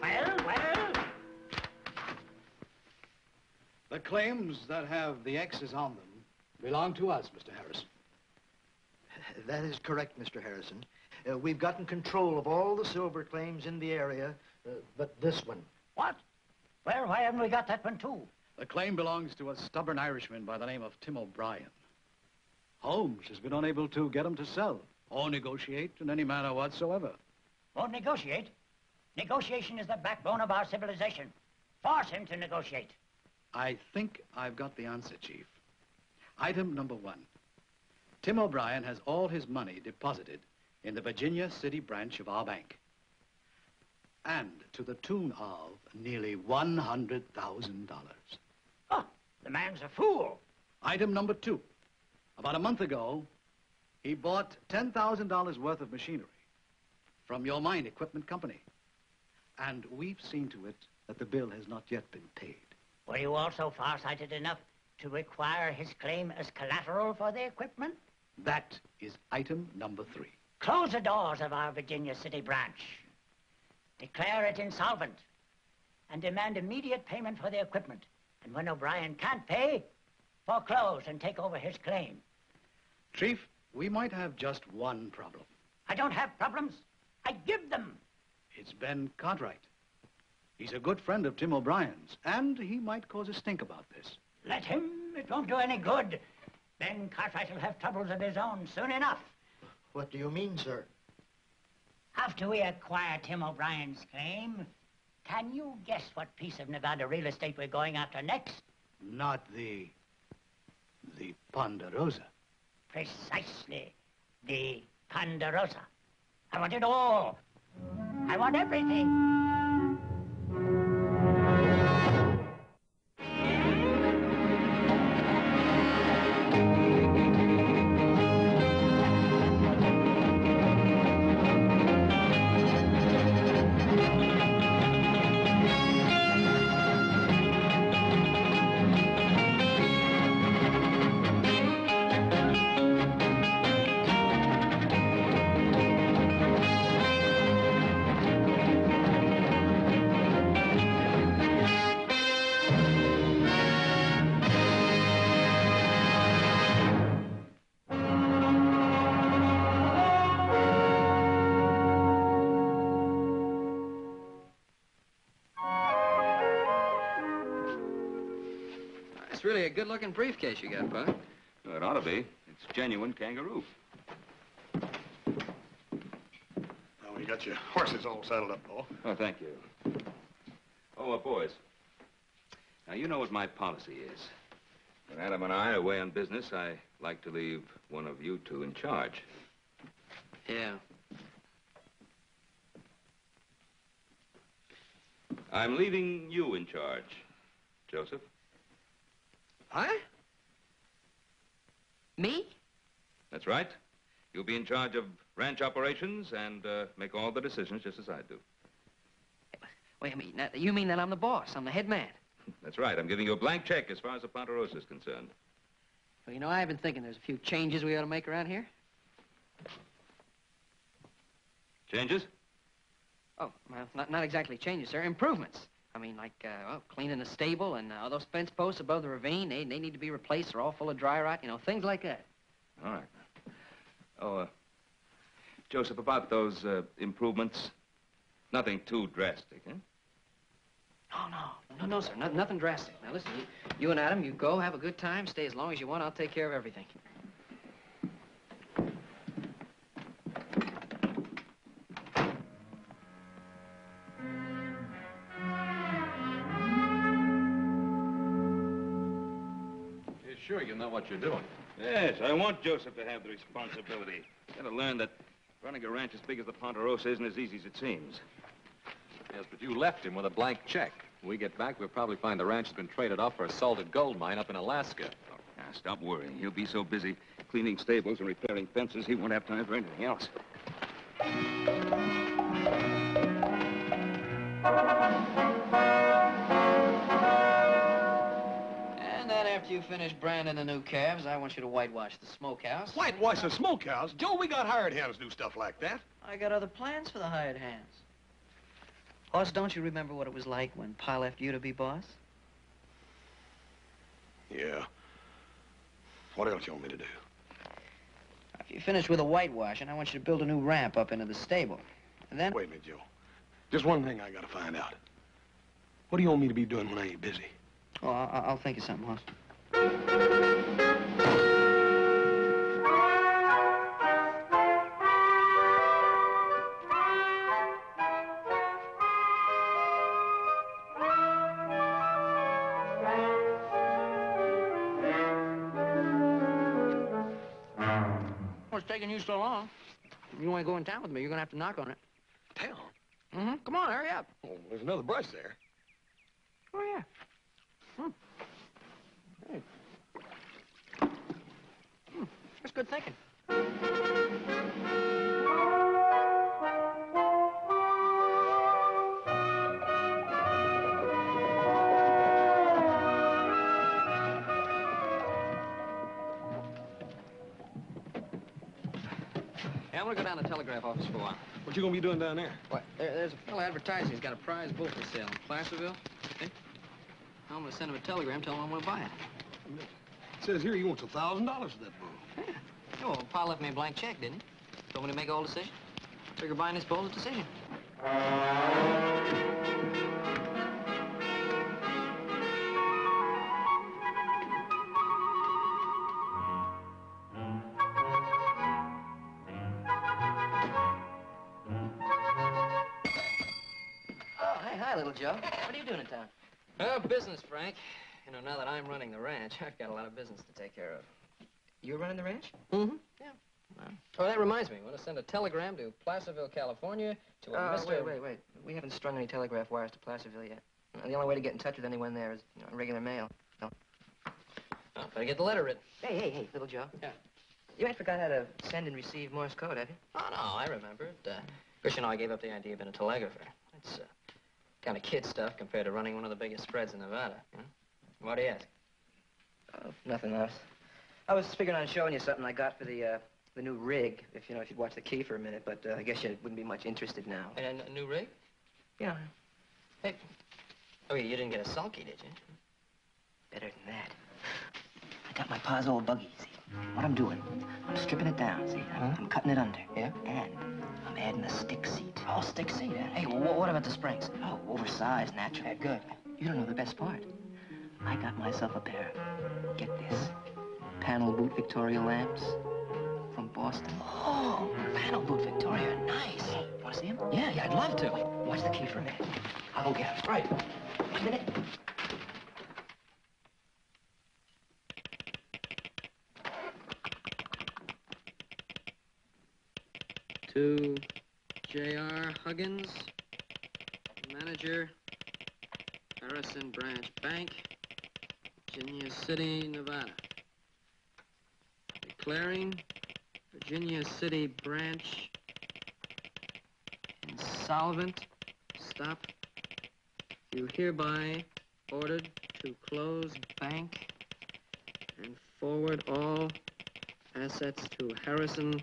Well, well. The claims that have the X's on them belong to us, Mr. Harrison. That is correct, Mr. Harrison. Uh, we've gotten control of all the silver claims in the area, uh, but this one. What? Well, why haven't we got that one, too? The claim belongs to a stubborn Irishman by the name of Tim O'Brien. Holmes has been unable to get him to sell or negotiate in any manner whatsoever. Won't negotiate? Negotiation is the backbone of our civilization. Force him to negotiate. I think I've got the answer, Chief. Item number one. Tim O'Brien has all his money deposited in the Virginia City branch of our bank. And to the tune of nearly $100,000. Oh, the man's a fool. Item number two. About a month ago, he bought $10,000 worth of machinery from your mine equipment company. And we've seen to it that the bill has not yet been paid. Were you also far-sighted enough to require his claim as collateral for the equipment? That is item number three. Close the doors of our Virginia City branch. Declare it insolvent. And demand immediate payment for the equipment. And when O'Brien can't pay, foreclose and take over his claim. Chief, we might have just one problem. I don't have problems. I give them. It's Ben Cartwright. He's a good friend of Tim O'Brien's, and he might cause a stink about this. Let him. It won't do any good. Ben Cartwright will have troubles of his own soon enough. What do you mean, sir? After we acquire Tim O'Brien's claim, can you guess what piece of Nevada real estate we're going after next? Not the... the Ponderosa. Precisely. The Ponderosa. I want it all. I want everything. It's really a good-looking briefcase you got, Pa. Well, it ought to be. It's genuine kangaroo. Oh, you got your horses all saddled up, Paul. Oh, thank you. Oh, uh, boys. Now, you know what my policy is. When Adam and I are away on business, I like to leave one of you two in charge. Yeah. I'm leaving you in charge, Joseph. Huh? Me? That's right. You'll be in charge of ranch operations and uh, make all the decisions just as I do. Wait a minute. Now, you mean that I'm the boss? I'm the head man? That's right. I'm giving you a blank check as far as the Ponderosa is concerned. Well, you know, I've been thinking there's a few changes we ought to make around here. Changes? Oh, well, not, not exactly changes, sir. Improvements. I mean, like, uh, well, cleaning the stable and uh, those fence posts above the ravine, they, they need to be replaced. They're all full of dry rot, you know, things like that. All right. Oh, uh, Joseph, about those uh, improvements, nothing too drastic, huh? No, no, no, no, sir. No, nothing drastic. Now, listen, you, you and Adam, you go, have a good time, stay as long as you want. I'll take care of everything. Sure you know what you're doing? Yes, I want Joseph to have the responsibility. Gotta learn that running a ranch as big as the Ponderosa isn't as easy as it seems. Yes, but you left him with a blank check. When we get back, we'll probably find the ranch has been traded off for a salted gold mine up in Alaska. Oh, now, stop worrying. He'll be so busy cleaning stables and repairing fences, he won't have time for anything else. You finish branding the new calves, I want you to whitewash the smokehouse. Whitewash the smokehouse? Joe, we got hired hands do stuff like that. I got other plans for the hired hands. Hoss, don't you remember what it was like when Pa left you to be boss? Yeah. What else you want me to do? If you finish with the whitewashing, I want you to build a new ramp up into the stable. And then... Wait a minute, Joe. Just one thing I gotta find out. What do you want me to be doing when I ain't busy? Oh, I'll, I'll think of something, Hoss. What's taking you so long? You want to go in town with me, you're going to have to knock on it. Town? Mm-hmm. Come on, hurry up. Oh, there's another brush there. Oh, yeah. Hmm. Hey. Hmm. That's good thinking. Yeah, I'm gonna go down to the telegraph office for a while. What you gonna be doing down there? What? There, there's a fellow advertising. He's got a prize bull for sale in Placerville. See? I'm gonna send him a telegram telling him I'm gonna buy it. It says here he wants a thousand dollars for that bull. Oh, well, Pa left me a blank check, didn't he? Told me to make all decisions. Figure buying this bull's a decision. Oh, hey, hi, little Joe. What are you doing in town? Oh, business, Frank. You know, now that I'm running the ranch, I've got a lot of business to take care of. You're running the ranch? Mm-hmm. Yeah. Well, oh, that reminds me. I want to send a telegram to Placerville, California, to a Oh, Mr. wait, wait, wait. We haven't strung any telegraph wires to Placerville yet. The only way to get in touch with anyone there is you know, regular mail. Oh, better get the letter written. Hey, hey, hey, little Joe. Yeah. You ain't forgot how to send and receive Morse code, have you? Oh, no, I remember it. Uh, of course, you know, I gave up the idea of being a telegrapher. It's uh, kind of kid stuff compared to running one of the biggest spreads in Nevada. You know? Why do you ask? Oh, nothing else. I was figuring on showing you something I got for the, uh, the new rig, if, you know, if you'd watch the key for a minute, but uh, I guess you wouldn't be much interested now. And a new rig? Yeah, Hey. Oh, yeah, you didn't get a sulky, did you? better than that. I got my pa's old buggy, see? What I'm doing, I'm stripping it down, see? I'm, I'm cutting it under. Yeah? And I'm adding a stick seat. Oh, stick seat, eh? Hey, wh- what about the springs? Oh, oversized, naturally. good. You don't know the best part. I got myself a pair. Get this. Panel boot Victoria lamps from Boston. Oh, panel boot Victoria. Nice. Want to see them? Yeah, yeah, I'd love to. Watch the key for a minute. I'll go get 'em. Right. One minute. To J.R. Huggins, manager, Harrison Branch Bank, Virginia City, Nevada. Declaring Virginia City branch insolvent. Stop. You hereby ordered to close bank and forward all assets to Harrison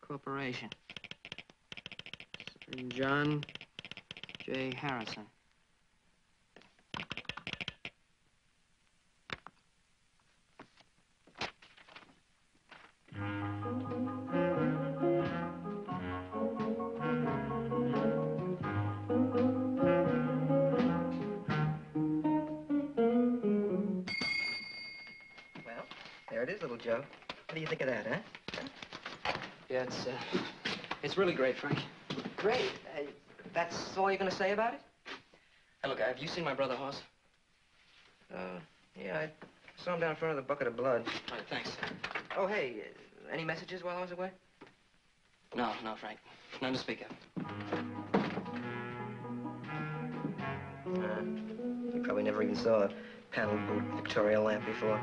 Corporation. Signed, John J. Harrison. There it is, little Joe. What do you think of that, huh? Yeah, it's, uh, it's really great, Frank. Great. Uh, that's all you're going to say about it? Hey, look, have you seen my brother Hoss? Uh, yeah, I saw him down in front of the bucket of blood. All right, thanks. Oh, hey, uh, any messages while I was away? No, no, Frank. None to speak of. Uh, you probably never even saw a panel boot Victoria lamp before.